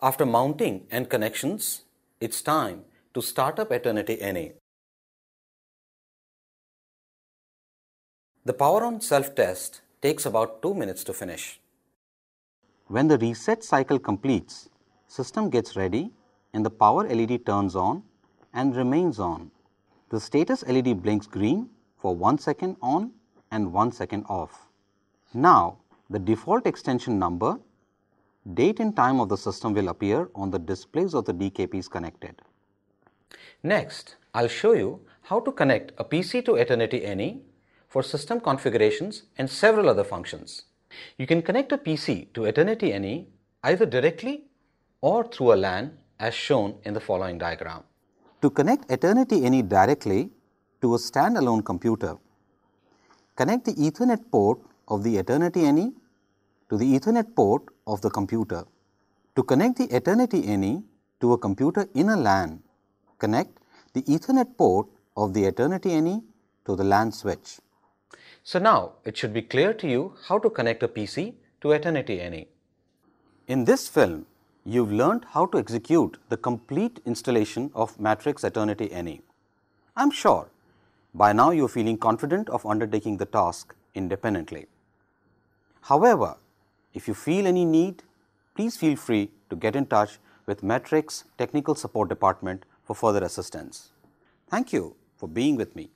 After mounting and connections, it's time to start up Eternity NE. The power on self-test takes about 2 minutes to finish. When the reset cycle completes, system gets ready and the power LED turns on and remains on. The status LED blinks green for 1 second on and 1 second off. Now, the default extension number, date and time of the system will appear on the displays of the DKPs connected. Next, I'll show you how to connect a PC to Eternity NE for system configurations and several other functions. You can connect a PC to Eternity NE either directly or through a LAN as shown in the following diagram. To connect Eternity NE directly to a standalone computer, connect the Ethernet port of the Eternity NE to the Ethernet port of the computer. To connect the Eternity NE to a computer in a LAN, connect the Ethernet port of the Eternity NE to the LAN switch. So now it should be clear to you how to connect a PC to Eternity NE. In this film, you've learned how to execute the complete installation of Matrix Eternity NE. I'm sure by now you're feeling confident of undertaking the task independently. However, if you feel any need, please feel free to get in touch with Matrix Technical Support Department for further assistance. Thank you for being with me.